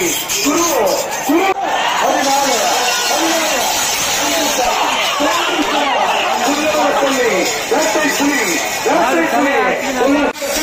குரு குரு பதினாலு புள்ளி புலி வேட்டை புலி இருபத்தி